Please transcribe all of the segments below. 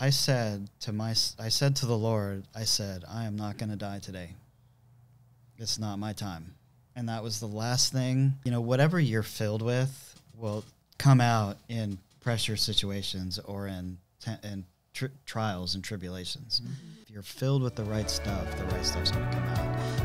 I said to my, I said to the Lord, I said, I am not going to die today. It's not my time. And that was the last thing. You know, whatever you're filled with will come out in pressure situations or in, te- in tr- trials and tribulations. Mm-hmm. If you're filled with the right stuff, the right stuff's going to come out.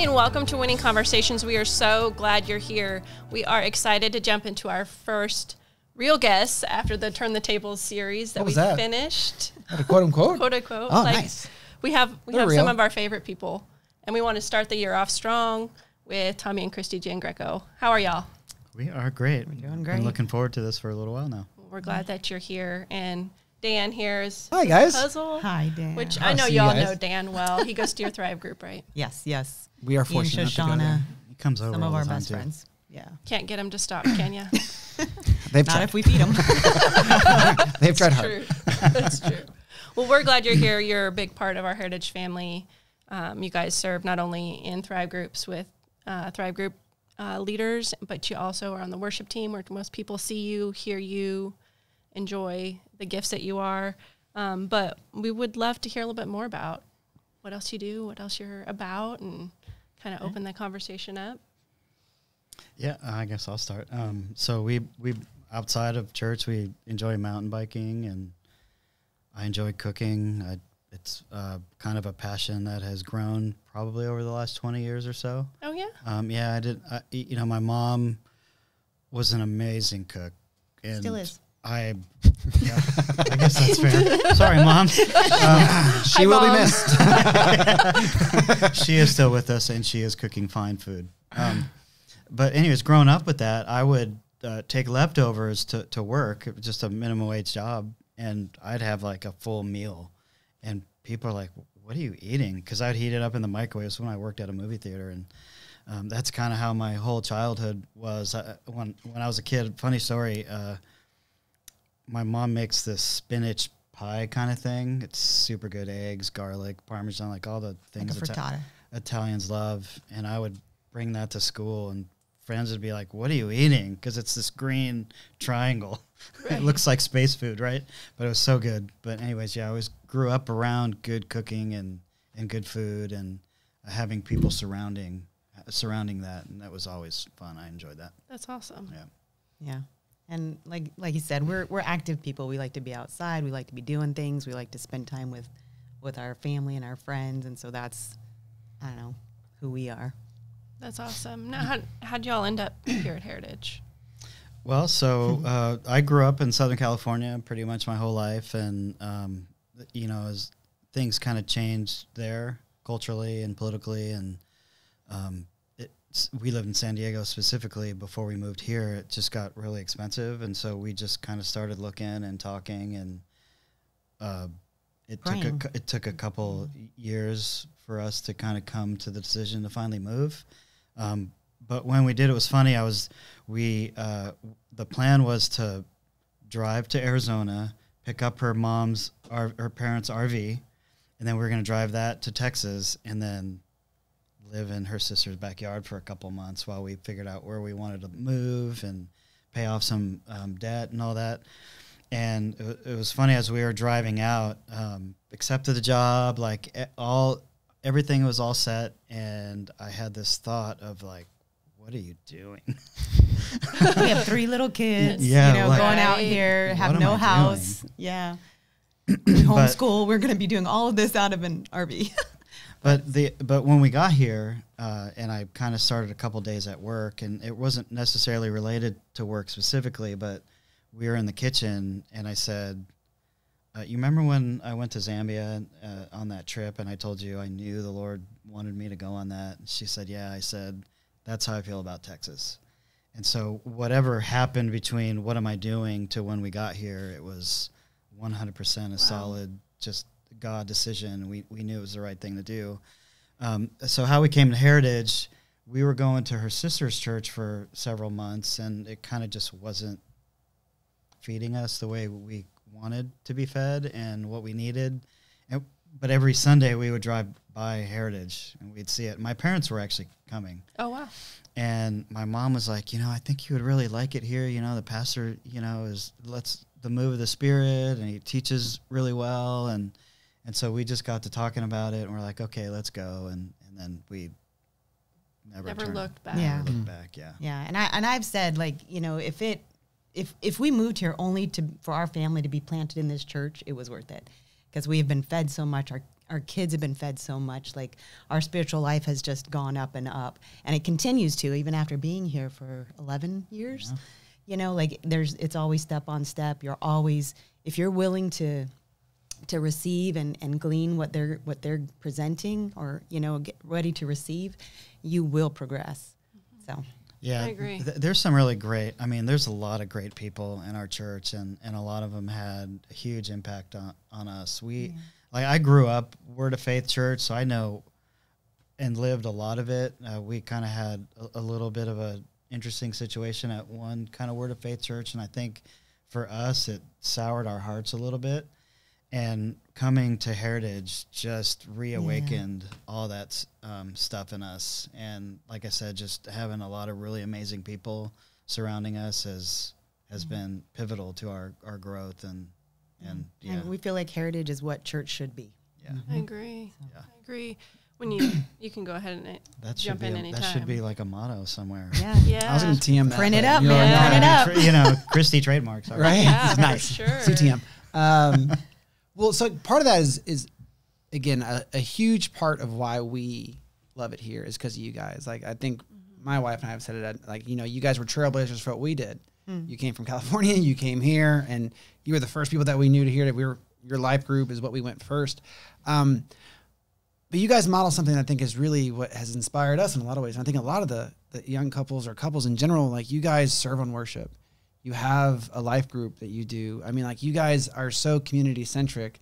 Hey, and welcome to Winning Conversations. We are so glad you're here. We are excited to jump into our first real guests after the Turn the Tables series that What we was that? finished. quote unquote. quote unquote. Oh, nice. We have we They're have some of our favorite people, and we want to start the year off strong with Tommy and Christy Giangreco. How are y'all? We are great. We're doing Been great. looking forward to this for a little while now. We're glad that you're here, and Dan here is Hi, guys. Puzzle. Hi, Dan. Which I know you y'all know Dan well. He goes to your Thrive group, right? Yes, yes. We are fortunate enough to go Shoshana, there. He comes over some all of the our time, best too. friends. Yeah. Can't get him to stop, can you? They've Not tried. if we feed them. They've tried hard. true. That's true. Well, we're glad you're here. You're a big part of our Heritage family. Um, you guys serve not only in Thrive groups with uh, Thrive group uh, leaders, but you also are on the worship team where most people see you, hear you, enjoy the gifts that you are. Um, but we would love to hear a little bit more about what else you do, what else you're about, and kind of open the conversation up. Yeah, I guess I'll start. Um, so we we outside of church, we enjoy mountain biking, and I enjoy cooking. I, it's uh, kind of a passion that has grown probably over the last twenty years or so. Oh, yeah. Um, yeah, I did. I, you know, my mom was an amazing cook, and Still is. I, yeah, I guess that's fair. Sorry, mom. Um, She will Mom. be missed. she is still with us and she is cooking fine food. Um, but anyways, growing up with that, I would uh, take leftovers to, to work, just a minimum wage job, and I'd have like a full meal. And people are like, "What are you eating?" Because I'd heat it up in the microwave when I worked at a movie theater, and um, that's kind of how my whole childhood was. I, when when I was a kid, funny story. Uh, my mom makes this spinach pie kind of thing. It's super good, eggs, garlic, parmesan, like all the like things a Ita- frittata. Italians love. And I would bring that to school, and friends would be like, "What are you eating?" Because it's this green triangle. it looks like space food, right? But it was so good. But anyways, yeah, I always grew up around good cooking and and good food and uh, having people surrounding surrounding that, and that was always fun. I enjoyed that. That's awesome. Yeah. Yeah. And like like you said, we're we're active people. We like to be outside. We like to be doing things. We like to spend time with with our family and our friends. And so that's I don't know who we are. That's awesome. Now, how, how'd y'all end up here at Heritage? Well, so uh, I grew up in Southern California pretty much my whole life, and um, you know, as things kind of changed there culturally and politically, and um, it's, we lived in San Diego specifically before we moved here. It just got really expensive, and so we just kind of started looking and talking, and uh, it took a, it took a couple years for us to kind of come to the decision to finally move. Um, but when we did, it was funny. I was we uh, the plan was to drive to Arizona, pick up her mom's R- her parents' RV, and then we are going to drive that to Texas, and then live in her sister's backyard for a couple months while we figured out where we wanted to move and pay off some um, debt and all that. And it, it was funny as we were driving out, um, accepted the job, like all everything was all set, and I had this thought of like, what are you doing? we have three little kids. Yeah, You know, like- going out here, have no I house. Yeah. Homeschool. We're gonna be doing all of this out of an RV. But the but when we got here, uh, and I kind of started a couple days at work, and it wasn't necessarily related to work specifically, but we were in the kitchen, and I said, uh, "You remember when I went to Zambia uh, on that trip, and I told you I knew the Lord wanted me to go on that?" And she said, "Yeah." I said, "That's how I feel about Texas." And so whatever happened between what am I doing to when we got here, it was 100% a solid just God decision. We we knew it was the right thing to do. Um, so how we came to Heritage, we were going to her sister's church for several months, and it kind of just wasn't feeding us the way we wanted to be fed and what we needed. And but every Sunday we would drive by Heritage and we'd see it. My parents were actually coming, Oh wow. and my mom was like, you know, I think you would really like it here. You know, the pastor, you know, is let's the move of the spirit, and he teaches really well, and and so we just got to talking about it, and we're like, okay, let's go, and and then we never Never looked back. Yeah. never looked mm. back. Yeah. Yeah, and I and I've said like you know if it if if we moved here only to for our family to be planted in this church, it was worth it because we have been fed so much. Our our kids have been fed so much. Like our spiritual life has just gone up and up, and it continues to even after being here for eleven years. You know, like there's it's always step on step. You're always if you're willing to to receive and, and glean what they're what they're presenting or you know get ready to receive, you will progress. So Yeah, I agree. th- there's some really great. I mean, there's a lot of great people in our church, and and a lot of them had a huge impact on on us. We like I grew up Word of Faith Church, so I know and lived a lot of it. Uh, we kind of had a, a little bit of a interesting situation at one kind of Word of Faith Church, and I think for us it soured our hearts a little bit. And coming to Heritage just reawakened all that um, stuff in us. And like I said, just having a lot of really amazing people surrounding us has has been pivotal to our, our growth and and yeah, And we feel like heritage is what church should be. yeah. I agree. Yeah. I agree. When you you can go ahead and uh, That should jump be in a- anytime. that should be like a motto somewhere. Yeah. yeah. I was going to TM that. Print it up, you man. Print know. it up. You know, Christy trademarks. sorry. Right? Yeah, nice. sure. CTM. Um, well, so part of that is is again a, a huge part of why we love it here is because of you guys. Like I think mm-hmm. my wife and I have said it. Uh, like you know, you guys were trailblazers for what we did. Mm. You came from California. You came here, and you were the first people that we knew to hear that we were your life group is what we went first. Um, but you guys model something I think is really what has inspired us in a lot of ways. And I think a lot of the, the young couples or couples in general, like you guys serve on worship. You have a life group that you do. I mean, like you guys are so community centric.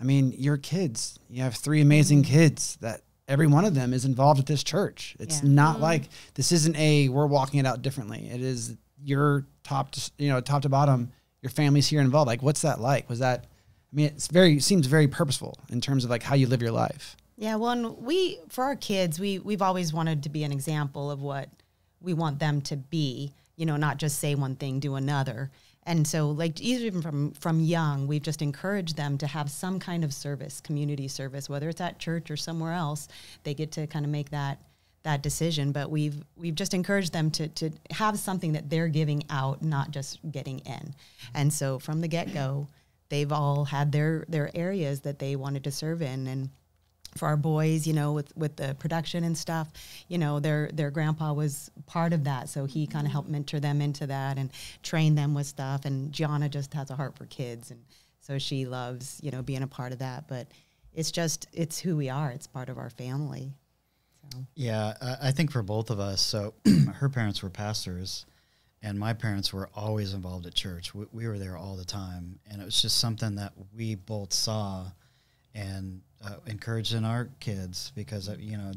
I mean, your kids, you have three amazing mm-hmm. kids that every one of them is involved at this church. It's Yeah. not mm-hmm. like this isn't a we're walking it out differently. It is your top to, you know, top to bottom, your family's here involved. Like what's that like? Was that I mean, it's very seems very purposeful in terms of like how you live your life. Yeah, well, and we for our kids, we we've always wanted to be an example of what we want them to be. You know, not just say one thing, do another. And so, like even from from young, we've just encouraged them to have some kind of service, community service, whether it's at church or somewhere else. They get to kind of make that that decision. But we've we've just encouraged them to to have something that they're giving out, not just getting in. And so, from the get go, they've all had their their areas that they wanted to serve in, and for our boys, you know, with with the production and stuff, you know, their their grandpa was part of that, so he kind of helped mentor them into that and train them with stuff. And Gianna just has a heart for kids, and so she loves, you know, being a part of that. But it's just it's who we are. It's part of our family. So Yeah, I, I think for both of us. So her parents were pastors, and my parents were always involved at church. We, we were there all the time, and it was just something that we both saw and uh, encouraged in our kids because uh, you know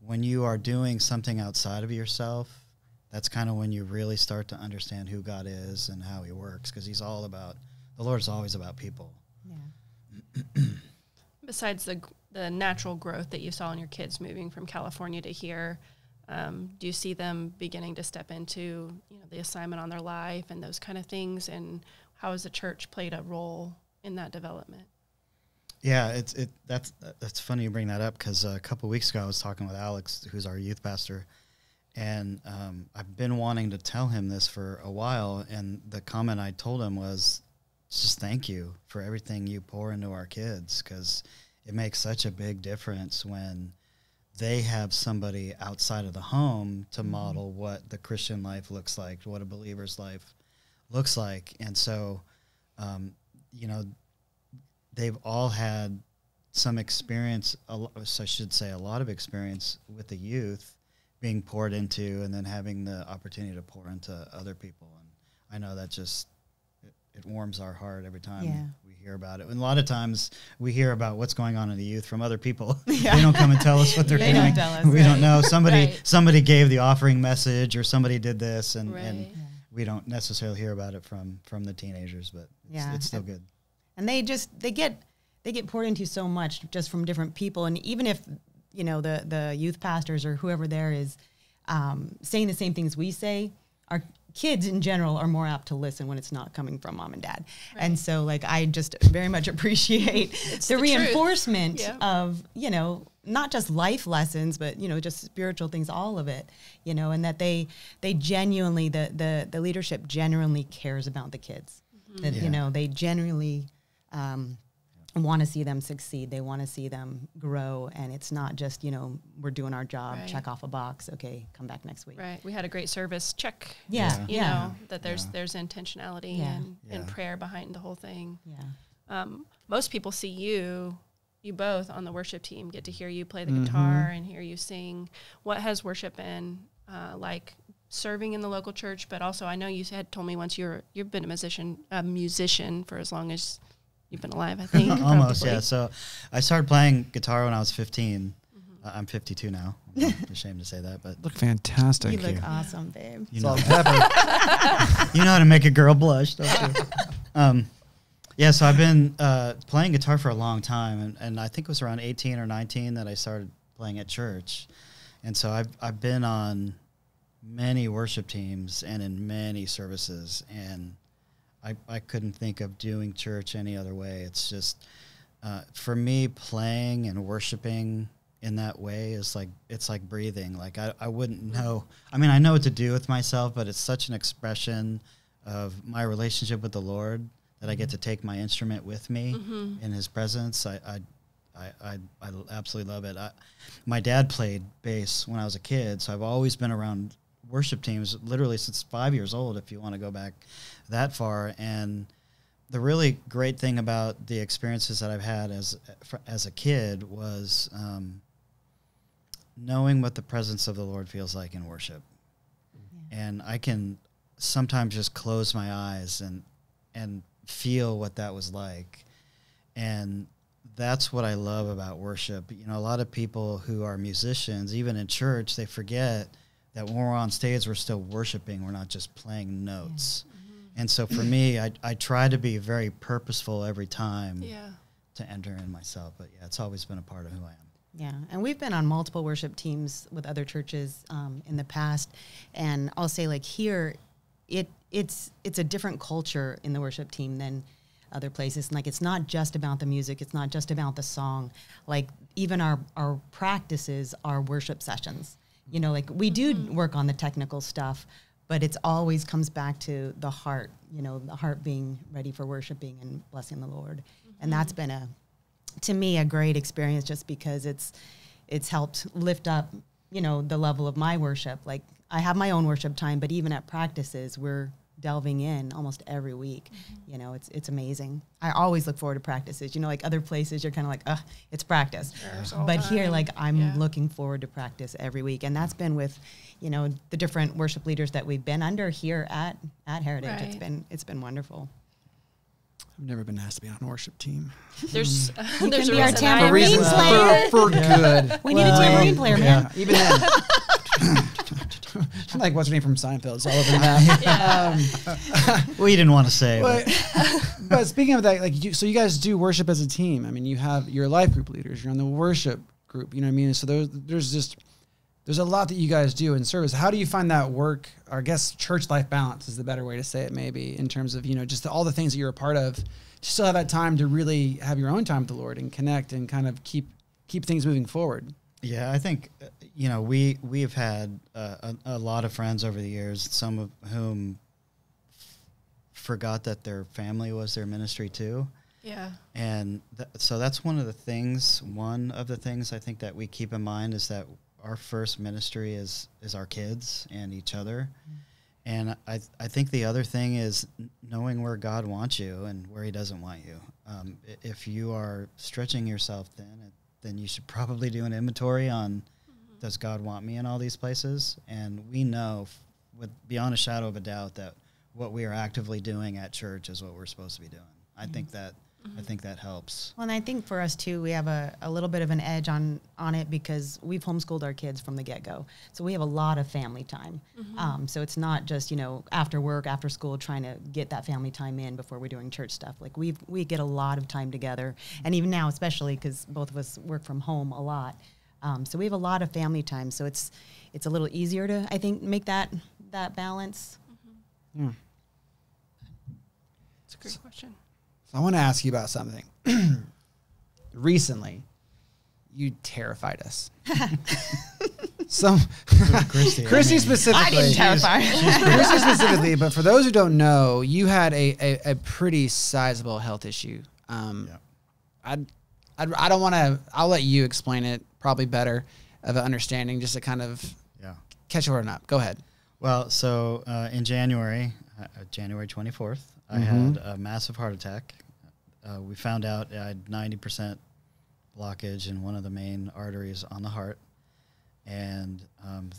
when you are doing something outside of yourself, that's kind of when you really start to understand who God is and how He works because He's all about the Lord's always about people. yeah, Besides the the natural growth that you saw in your kids moving from California to here, um, do you see them beginning to step into you know the assignment on their life and those kind of things? And how has the church played a role in that development? Yeah, it's it. That's that's funny you bring that up because a couple weeks ago I was talking with Alex, who's our youth pastor, and um, I've been wanting to tell him this for a while. And the comment I told him was, "Just thank you for everything you pour into our kids because it makes such a big difference when they have somebody outside of the home to model what the Christian life looks like, what a believer's life looks like, and so." Um, you know, they've all had some experience, so I should say a lot of experience with the youth being poured into and then having the opportunity to pour into other people. And I know that just, it, it warms our heart every time Yeah. we hear about it. And a lot of times we hear about what's going on in the youth from other people. they don't come and tell us what they're They doing. don't tell us, we right. don't know. Somebody, Right. somebody gave the offering message or somebody did this and, and Right. we don't necessarily hear about it from, from the teenagers, but it's, Yeah. it's still good. And they just they get they get poured into so much just from different people, and even if you know the the youth pastors or whoever there is um, saying the same things we say, our kids in general are more apt to listen when it's not coming from mom and dad. And so, like, I just very much appreciate the, the reinforcement Yeah. of you know not just life lessons but you know just spiritual things all of it you know and that they they genuinely the the, the leadership genuinely cares about the kids that Yeah. you know they genuinely um, want to see them succeed they want to see them grow and it's not just you know we're doing our job Right. check off a box okay come back next week Right. We had a great service. Check. yeah You yeah know that there's Yeah. there's intentionality Yeah. and, and prayer behind the whole thing. yeah Um, most people see you, you both on the worship team, get to hear you play the Mhm. guitar and hear you sing. What has worship been uh, like? Serving in the local church, but also I know you had told me once you're you've been a musician, a musician for as long as you've been alive. I think Almost, probably. yeah. So I started playing guitar when I was 15. Mm-hmm. Uh, I'm 52 now. I'm ashamed to say that, but Look fantastic. you look you. awesome babe you know, pepper. you know how to make a girl blush, don't you? um, yeah, so I've been uh, playing guitar for a long time, and, and I think it was around 18 or 19 that I started playing at church. And so I've, I've been on many worship teams and in many services, and I, I couldn't think of doing church any other way. It's just, uh, for me, playing and worshiping in that way is like it's like breathing like I, I wouldn't know i mean i know what to do with myself but it's such an expression of my relationship with the lord that i get to take my instrument with me Mhm. in his presence i i I, I, I absolutely love it. I, my dad played bass when I was a kid, so I've always been around worship teams, literally since five years old, if you want to go back that far. And the really great thing about the experiences that I've had as as a kid was um, knowing what the presence of the Lord feels like in worship, and I can sometimes just close my eyes and and feel what that was like, and that's what I love about worship. You know, a lot of people who are musicians, even in church, they forget that when we're on stage, we're still worshiping. We're not just playing notes. And so for me, I, I try to be very purposeful every time Yeah. to enter in myself. But yeah, it's always been a part of who I am. Yeah, and we've been on multiple worship teams with other churches um, in the past, and I'll say like here, it it's it's a different culture in the worship team than other places. And like it's not just about the music, it's not just about the song. Like even our our practices are worship sessions. You know, like we do work on the technical stuff, but it's always comes back to the heart. You know, the heart being ready for worshiping and blessing the Lord, and that's mm-hmm. been a to me a great experience just because it's it's helped lift up you know the level of my worship like i have my own worship time but even at practices we're delving in almost every week. You know it's it's amazing. I always look forward to practices. You know like other places you're kind of like uh it's practice. There's all but here like i'm Yeah. looking forward to practice every week. And that's been with you know the different worship leaders that we've been under here at at heritage. It's been it's been wonderful. I've never been asked to be on a worship team. There's You there's can a be our reason I tambourine reasons player. for, for good. we need a Well, tambourine player man. Yeah, even then. like what's her name from Seinfeld? It's all over the map. Um, Well, you didn't want to say, but, but but speaking of that, like you, so you guys do worship as a team. I mean, you have your life group leaders. You're on the worship group. You know what I mean? So there's there's just there's a lot that you guys do in service. How do you find that work? Or I guess church life balance is the better way to say it, maybe in terms of you know just all the things that you're a part of. You still have that time to really have your own time with the Lord and connect and kind of keep keep things moving forward. Yeah, I think uh, you know we we've had uh, a, a lot of friends over the years, some of whom f- forgot that their family was their ministry too, Yeah. and th- so that's one of the things. One of the things I think that we keep in mind is that our first ministry is is our kids and each other, and I I think the other thing is knowing where God wants you and where He doesn't want you. Um, if you are stretching yourself thin, then you should probably do an inventory on does God want me in all these places? And we know f- with beyond a shadow of a doubt that what we are actively doing at church is what we're supposed to be doing. I think that I think that helps. Well, and I think for us too, we have a, a little bit of an edge on on it because we've homeschooled our kids from the get go. So we have a lot of family time. Um, so it's not just you know after work, after school, trying to get that family time in before we're doing church stuff. Like we we get a lot of time together, and even now, especially because both of us work from home a lot. Um, so we have a lot of family time. So it's it's a little easier to I think make that that balance. It's a great question. So I want to ask you about something. Recently, you terrified us. Some Christy, I mean- specifically. I didn't terrify. Christy specifically, but for those who don't know, you had a, a, a pretty sizable health issue. Um, Yeah. I'd, I'd, I don't want to. I'll let you explain it. Probably better of an understanding, just to kind of Yeah. catch everyone up. Go ahead. Well, so uh, in January, uh, January 24th, I Mhm. had a massive heart attack. Uh, we found out I had 90% blockage in one of the main arteries on the heart. And um,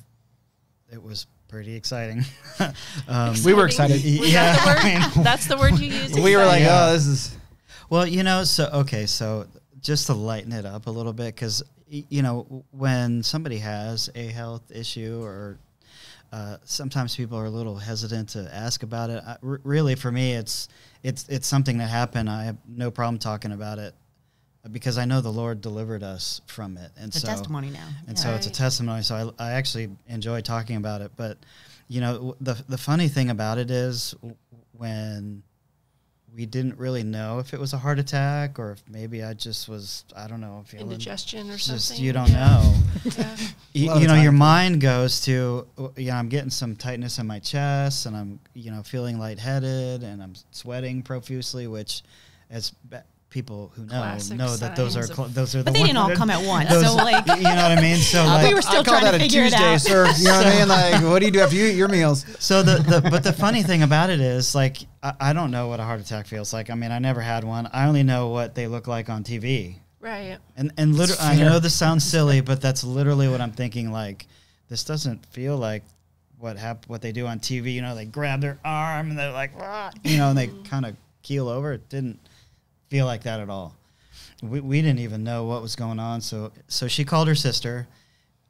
it was pretty exciting. um, We were excited. Was Yeah, that the word? I mean- That's the word you used. We were like, Yeah. oh, this is. Well, you know, so okay, so just to lighten it up a little bit, because you know, when somebody has a health issue, or uh, sometimes people are a little hesitant to ask about it. I, r- really, for me, it's it's it's something that happened. I have no problem talking about it because I know the Lord delivered us from it, and It's a so testimony now. and Yeah. so it's a testimony. So I, I actually enjoy talking about it. But you know, the the funny thing about it is when we didn't really know if it was a heart attack or if maybe I just was I don't know feeling indigestion or just something. you don't Yeah. know. Yeah. you, A lot of you know, time. your mind goes to you know I'm getting some tightness in my chest and I'm you know feeling lightheaded and I'm sweating profusely, which as be- people who know Classic know that those are cl- those are the But they ones didn't all that- come at once. those- so like you know what I mean. So like, we were still I call trying that to a figure it Tuesday, out. sir. You know what I mean? Like, what do you do after you eat your meals? So the, the but the funny thing about it is like I, I don't know what a heart attack feels like. I mean, I never had one. I only know what they look like on TV. Right. And and literally, I know this sounds silly, but that's literally what I'm thinking. Like, this doesn't feel like what hap- what they do on TV. You know, they grab their arm and they're like, "Ah," you know, and they kind of keel over. It didn't feel like that at all. We, we didn't even know what was going on. So so she called her sister,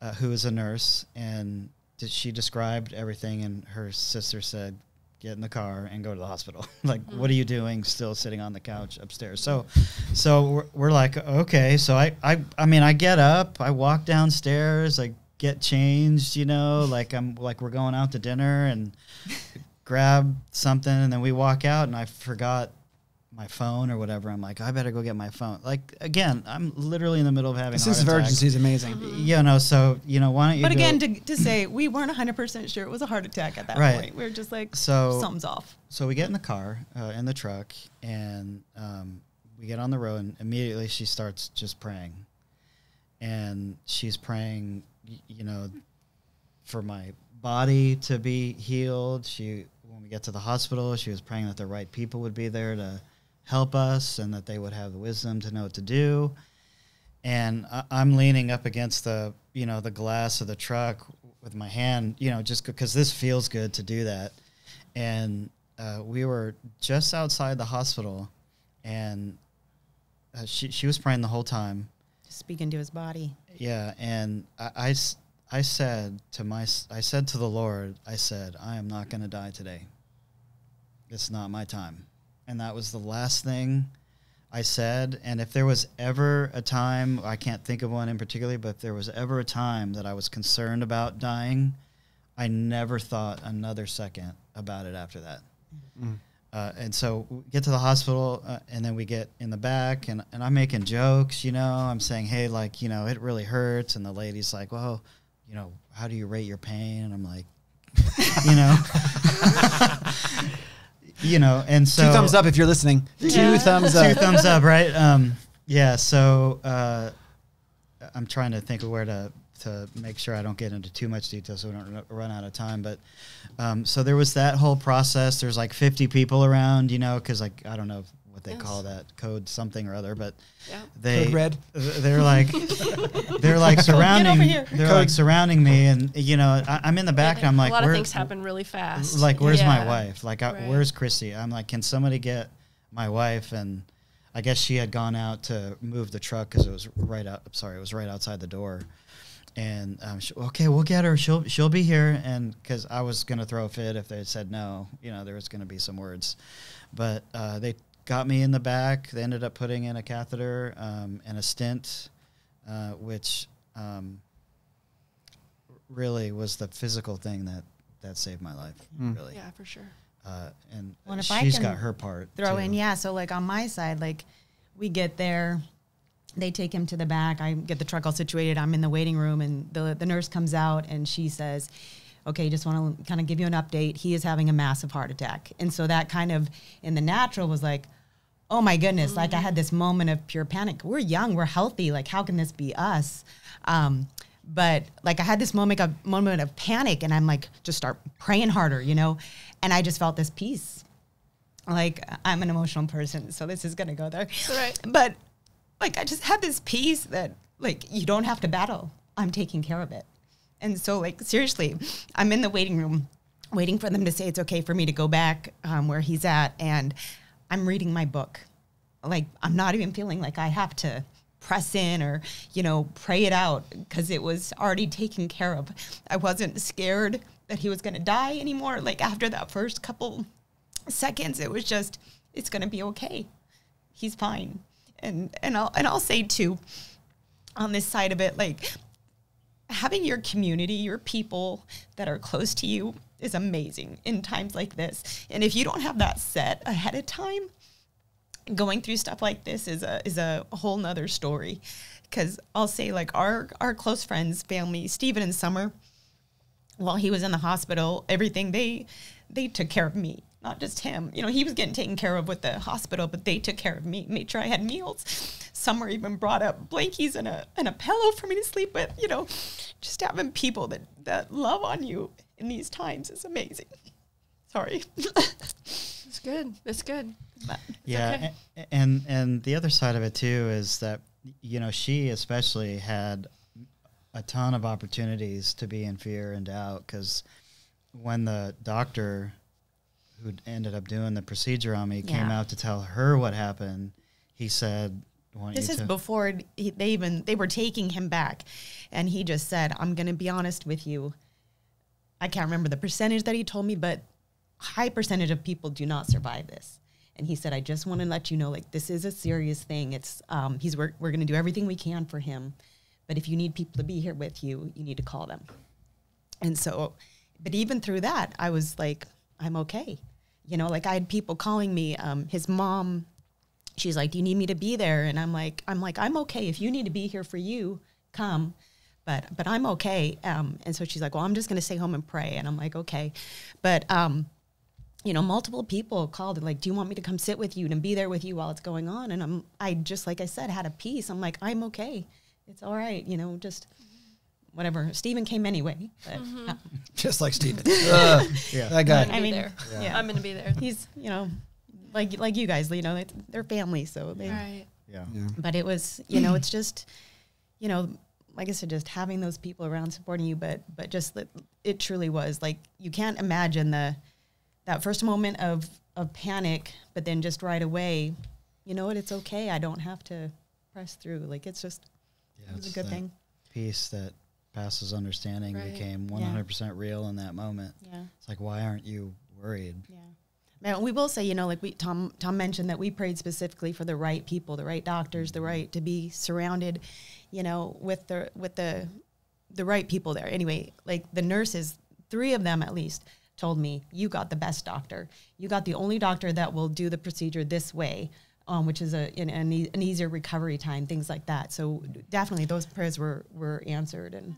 uh, who is a nurse, and did, she described everything. And her sister said, "Get in the car and go to the hospital." like, what are you doing, still sitting on the couch upstairs? So, so we're, we're like, okay. So I, I I mean, I get up, I walk downstairs, I get changed. You know, like I'm like we're going out to dinner and grab something, and then we walk out, and I forgot my phone or whatever. I'm like, I better go get my phone. Like again, I'm literally in the middle of having The sense heart of urgency is amazing. You know, so you know, why don't you? But go- again, to, to say we weren't 100% sure it was a heart attack at that Right. point. We were just like, So- something's off. so we get in the car, uh, in the truck, and um, we get on the road, and immediately she starts just praying, and she's praying, you know, for my body to be healed. She, when we get to the hospital, she was praying that the right people would be there to help us, and that they would have the wisdom to know what to do. And I, I'm leaning up against the, you know, the glass of the truck with my hand, you know, just because this feels good to do that and uh, we were just outside the hospital, and uh, she she was praying the whole time. Speaking to his body. Yeah, and i i said to my I said to the Lord, I said, I am not going to die today. It's not my time, and that was the last thing I said. And if there was ever a time, I can't think of one in particular, but if there was ever a time that I was concerned about dying, I never thought another second about it after that. Uh, and so we get to the hospital, uh, and then we get in the back, and, and I'm making jokes, you know. I'm saying, hey, like, you know, it really hurts. And the lady's like, well, you know, how do you rate your pain? And I'm like, you know, you know, and so Two thumbs up if you're listening. Two Yeah. thumbs two up. thumbs up, right? Um, yeah. So uh, I'm trying to think of where to to make sure I don't get into too much detail, so we don't run out of time. But um, so there was that whole process. There's like 50 people around, you know, because like I don't know what they Yes. call that code something or other, but Yeah. they code red. they're like they're like surrounding they're Code- like surrounding me, and you know I, I'm in the back, and I'm like, a lot of where- things happen really fast. like where's my wife like I, Right. where's christy i'm like can somebody get my wife and I guess she had gone out to move the truck because it was right out. Sorry, it was right outside the door. And um, she, okay, we'll get her. She'll she'll be here. And because I was gonna throw a fit if they had said no, you know, there was gonna be some words. But uh, they got me in the back. They ended up putting in a catheter um, and a stent, uh, which um, really was the physical thing that that saved my life. Really, Yeah, for sure. uh, and Well, and if I she's can got her part. throw too. in yeah so like on my side like we get there they take him to the back i get the truck all situated i'm in the waiting room and the, the nurse comes out and she says okay just want to kind of give you an update he is having a massive heart attack and so that kind of in the natural was like oh my goodness like i had this moment of pure panic we're young we're healthy like how can this be us um, but like i had this moment of moment of panic and i'm like just start praying harder you know and i just felt this peace like I'm an emotional person, so this is gonna go there. Right. But like I just had this peace that like you don't have to battle. I'm taking care of it. And so like seriously, I'm in the waiting room waiting for them to say it's okay for me to go back um, where he's at and I'm reading my book. Like I'm not even feeling like I have to press in or you know pray it out because it was already taken care of. I wasn't scared that he was going to die anymore like after that first couple seconds it was just it's going to be okay he's fine and and I'll and I'll say too on this side of it like having your community your people that are close to you is amazing in times like this. And if you don't have that set ahead of time going through stuff like this is a is a whole nother story. Because I'll say like our our close friends family Stephen and Summer while he was in the hospital everything they they took care of me not just him you know he was getting taken care of with the hospital but they took care of me made sure I had meals Some were even brought up blankies and a and a pillow for me to sleep with you know just having people that that love on you in these times is amazing sorry It's good. It's good. But- yeah okay. a- and and the other side of it too is that you know she especially had a ton of opportunities to be in fear and doubt because when the doctor who ended up doing the procedure on me came out to tell her what happened he said This is to before he, they even they were taking him back, and he just said, "I'm going to be honest with you. I can't remember the percentage that he told me, but high percentage of people do not survive this." And he said, "I just want to let you know, like this is a serious thing. It's um, he's we're, we're going to do everything we can for him, but if you need people to be here with you, you need to call them." And so, but even through that, I was like, I'm okay. You know, like I had people calling me. Um, his mom, she's like, "Do you need me to be there?" And I'm like, "I'm like, I'm okay. If you need to be here for you, come." But but I'm okay. Um, and so she's like, "Well, I'm just gonna stay home and pray." And I'm like, "Okay," but um, you know, multiple people called and like, "Do you want me to come sit with you and be there with you while it's going on?" And I'm I just like I said had a peace. I'm like, "I'm okay. It's all right." You know, just whatever. Stephen came anyway. But, uh, Just like Steven. Ugh, Yeah. That guy. I'm gonna mean, there. yeah. I'm gonna be there. he's you know like like you guys you know they- they're family so they Right. yeah Yeah. but it was you know it's just you know like i said just having those people around supporting you but but just that it truly was like you can't imagine the that first moment of of panic but then just right away you know what it's okay i don't have to press through like it's just yeah it was a good thing peace that passes understanding Right. became 100% real in that moment yeah it's like why aren't you worried Yeah. Now we will say, you know, like we Tom Tom mentioned that we prayed specifically for the right people, the right doctors, the mm-hmm. right to be surrounded, you know, with the with the the right people there. Anyway, like the nurses, three of them at least told me, "You got the best doctor. You got the only doctor that will do the procedure this way." Um, which is a an, an easier recovery time, things like that. So definitely, those prayers were were answered, and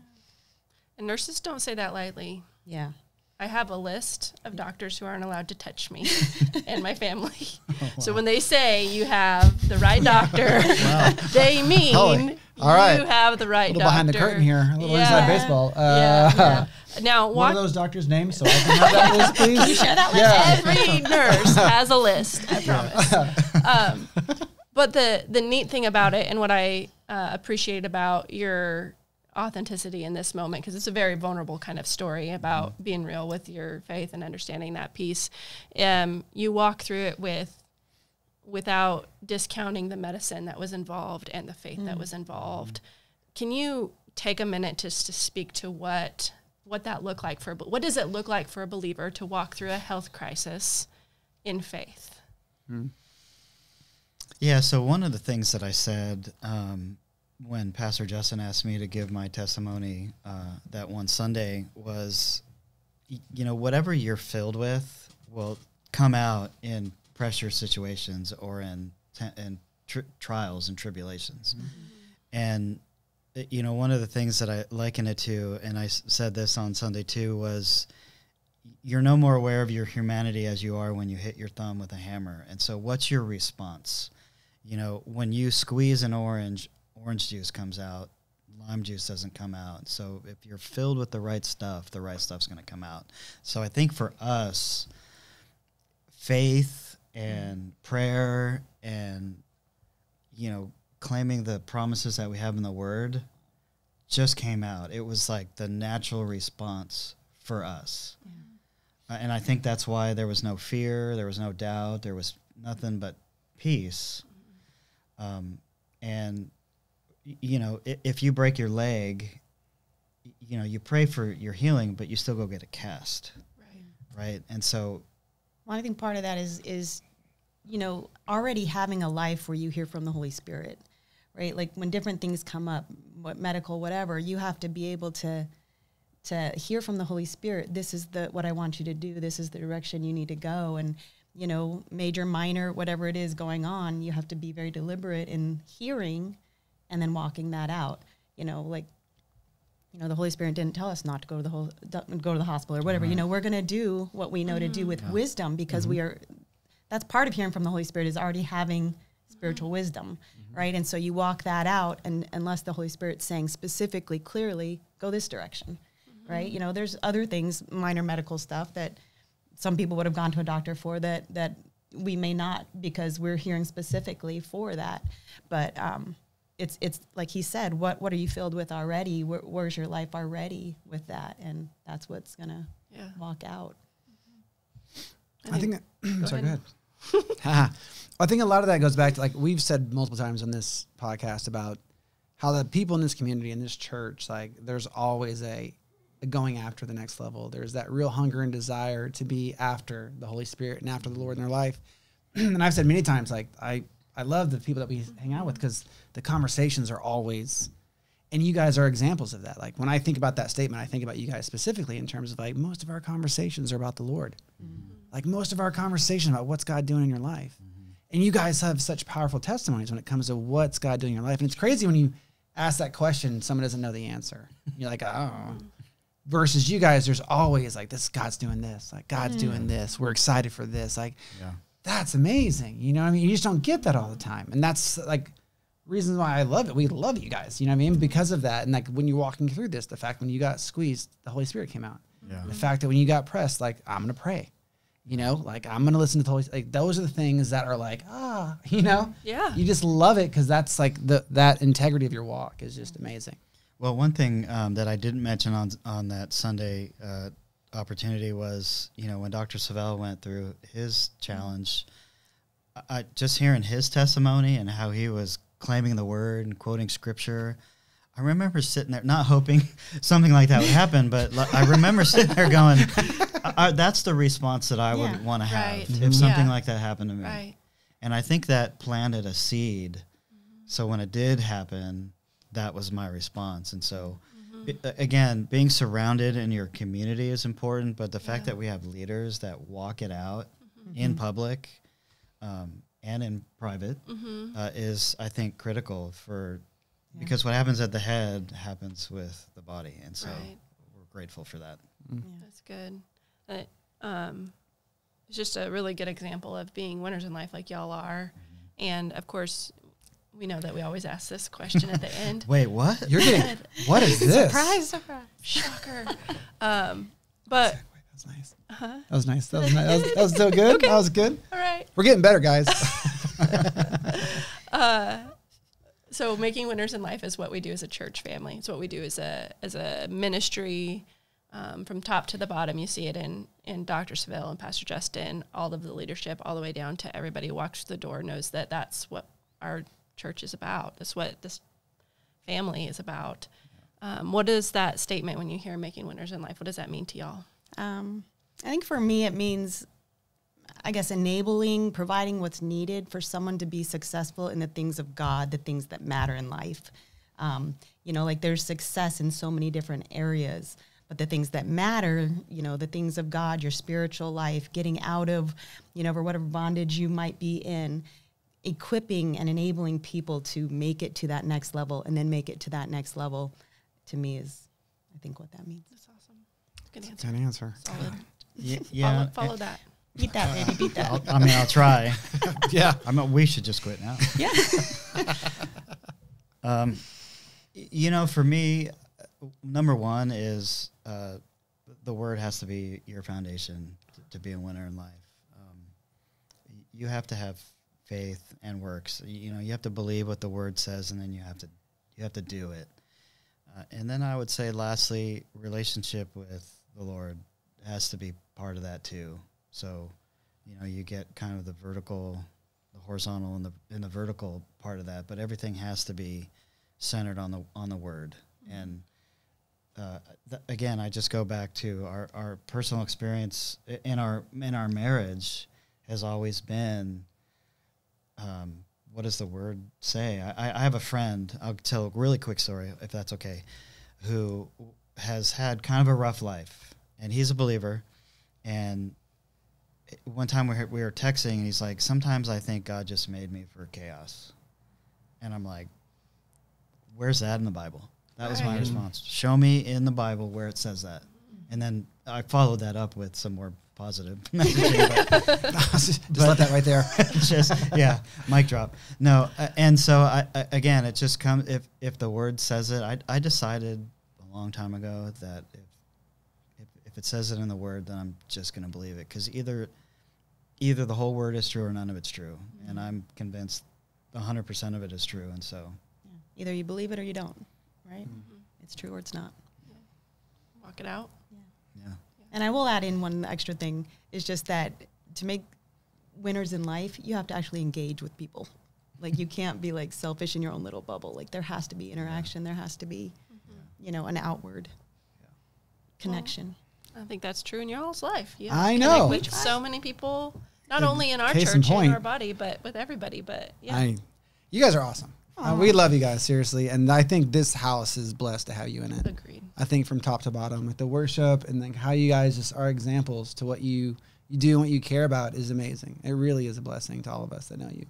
And nurses don't say that lightly. yeah, I have a list of doctors who aren't allowed to touch me and my family. So when they say you have the right doctor, they mean Holy. All right. you have the A right little doctor. behind the curtain here. A little Yeah. inside baseball. Uh, Yeah, yeah. Now, One walk, of those doctors' names, so I can have that list, please. Can you share that list? Yeah. every nurse has a list. I promise. Um, but the the neat thing about it, and what I uh, appreciate about your authenticity in this moment, because it's a very vulnerable kind of story about being real with your faith and understanding that piece. Um, you walk through it with without discounting the medicine that was involved and the faith that was involved. Can you take a minute just to speak to what what that looked like for what does it look like for a believer to walk through a health crisis in faith? Yeah. So one of the things that I said um, when Pastor Justin asked me to give my testimony uh, that one Sunday was, you know, whatever you're filled with will come out in pressure situations or in te- in tr- trials and tribulations, and uh, you know, one of the things that I liken it to, and I s- said this on Sunday too, was you're no more aware of your humanity as you are when you hit your thumb with a hammer. And so, what's your response? You know, when you squeeze an orange, orange juice comes out, lime juice doesn't come out. So, if you're filled with the right stuff, the right stuff's going to come out. So, I think for us, faith and prayer and, you know, claiming the promises that we have in the Word just came out. It was like the natural response for us. Uh, and I think that's why there was no fear, there was no doubt, there was nothing but peace. Um, and you know, if, if you break your leg, you know, you pray for your healing, but you still go get a cast, Right. right? And so, Well, I think part of that is is you know already having a life where you hear from the Holy Spirit, right? Like when different things come up, what medical, whatever, you have to be able to to hear from the Holy Spirit. This is the what I want you to do. This is the direction you need to go, and you know, major, minor, whatever it is going on, you have to be very deliberate in hearing, and then walking that out. You know, like you know, the Holy Spirit didn't tell us not to go to the whole, go to the hospital or whatever. You know, we're going to do what we know to do mm-hmm. with wisdom because mm-hmm. we are. That's part of hearing from the Holy Spirit is already having spiritual mm-hmm. wisdom, right? And so you walk that out, and unless the Holy Spirit's saying specifically, clearly, go this direction, right? You know, there's other things, minor medical stuff that some people would have gone to a doctor for that that we may not because we're hearing specifically for that, but. um it's it's like he said what what are you filled with already Where, where's your life already with that and that's what's gonna Yeah. walk out I think. sorry, ahead. go ahead. I think a lot of that goes back to like we've said multiple times on this podcast about how the people in this community in this church like there's always a, a going after the next level. There's that real hunger and desire to be after the Holy Spirit and after the Lord in their life. and I've said many times like I I love the people that we hang out with because the conversations are always and you guys are examples of that. Like when I think about that statement, I think about you guys specifically in terms of like most of our conversations are about the Lord. Mm-hmm. Like most of our conversation about what's God doing in your life. Mm-hmm. And you guys have such powerful testimonies when it comes to what's God doing in your life. And it's crazy when you ask that question, someone doesn't know the answer. You're like, oh. Versus you guys, there's always like, this God's doing this, like God's doing mm. this. We're excited for this. Like, yeah. That's amazing. You know what I mean? You just don't get that all the time. And that's like reasons why I love it. We love you guys. You know what I mean? Because of that. And like when you're walking through this, the fact when you got squeezed, the Holy Spirit came out. Yeah. The fact that when you got pressed, like I'm gonna pray. You know, like I'm gonna listen to the Holy like those are the things that are like, ah, you know? Yeah. You just love it because that's like the that integrity of your walk is just amazing. Well, one thing um, that I didn't mention on on that Sunday uh, opportunity was, you know, when Dr. Savelle went through his challenge, I, I just hearing his testimony and how he was claiming the word and quoting scripture. I remember sitting there, not hoping something like that would happen, but I remember sitting there going, I, I, "That's the response that I Yeah. would want to have Right. if something Yeah. like that happened to me." Right. And I think that planted a seed. So when it did happen, that was my response. And so, Mm-hmm. i- again, being surrounded in your community is important, but the fact that we have leaders that walk it out Mm-hmm. in public um, and in private Mm-hmm. uh, is, I think, critical for because what happens at the head happens with the body. And so Right. we're grateful for that. That's good. That, um, it's just a really good example of being winners in life like y'all are. And of course, we know that we always ask this question at the end. Wait, what? You're getting what is this? Surprise, surprise. Shocker. um, but, That was nice. That was nice. That was nice. That was, that was still good. That was good. all right. We're getting better, guys. So making winners in life is what we do as a church family. It's what we do as a as a ministry, um, from top to the bottom. You see it in and Dr. Savelle and Pastor Justin, all of the leadership, all the way down to everybody who walks through the door knows that that's what our church is about. That's what this family is about. Um, what is that statement when you hear making winners in life? What does that mean to y'all? Um, I think for me, it means, I guess, enabling, providing what's needed for someone to be successful in the things of God, the things that matter in life. Um, you know, like there's success in so many different areas, but the things that matter, you know, the things of God, your spiritual life, getting out of, you know, whatever bondage you might be in, equipping and enabling people to make it to that next level and then make it to that next level, to me is, I think, what that means. That's awesome. Good answer. Good answer. Solid. Y- yeah. Follow, follow that. Beat that, baby, beat that. I'll, I mean, I'll try. yeah. I mean, we should just quit now. yeah. Um, you know, for me, uh, number one is uh, the word has to be your foundation to, to be a winner in life. Um, you have to have faith and works. You know, you have to believe what the word says, and then you have to you have to do it. Uh, and then I would say, lastly, relationship with the Lord has to be part of that too. So, you know, you get kind of the vertical, the horizontal, and the and the vertical part of that, but everything has to be centered on the on the Word. And uh, th- again, I just go back to our, our personal experience in our in our marriage has always been. Um, what does the word say? I, I have a friend. I'll tell a really quick story, if that's okay, who has had kind of a rough life, and he's a believer. And one time we were, we were texting, and he's like, "Sometimes I think God just made me for chaos," and I'm like, "Where's that in the Bible?" That was my response. Show me in the Bible where it says that, and then I followed that up with some more positive messaging. but- just let that right there. just yeah, mic drop. No, uh, and so I, I again, it just comes if if the word says it. I I decided a long time ago that if if, if it says it in the word, then I'm just going to believe it because either either the whole word is true or none of it's true, and I'm convinced 100 percent of it is true, and so Either you believe it or you don't, right? It's true or it's not. Walk it out. Yeah. And I will add in one extra thing is just that to make winners in life, you have to actually engage with people. Like you can't be like selfish in your own little bubble. Like there has to be interaction. There has to be, mm-hmm. you know, an outward connection. I think that's true in y'all's life. You I know. with so many people, not And only in our case in church and our body, but with everybody. But yeah, I, you guys are awesome. Uh, we love you guys seriously, and I think this house is blessed to have you in it. agreed. I think from top to bottom, with the worship and then how you guys just are examples to what you you do and what you care about is amazing. It really is a blessing to all of us that know you.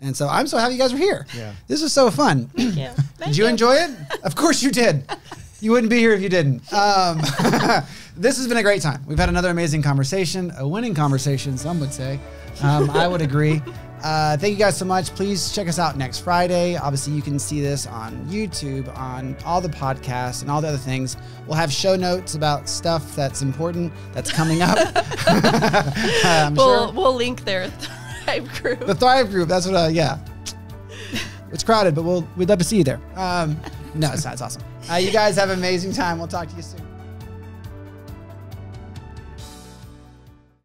And so I'm so happy you guys are here. Yeah. This was so fun. Yeah. did you enjoy it? Of course you did. You wouldn't be here if you didn't. Um, this has been a great time. We've had another amazing conversation, a winning conversation, some would say. Um, I would agree. Uh, thank you guys so much. Please check us out next Friday. Obviously, you can see this on YouTube, on all the podcasts, and all the other things. We'll have show notes about stuff that's important that's coming up. We'll sure. we'll link their Thrive group. The Thrive group. That's what. Uh, yeah. It's crowded, but we'll we'd love to see you there. Um, no, it's not. It's awesome. Uh, you guys have an amazing time. We'll talk to you soon.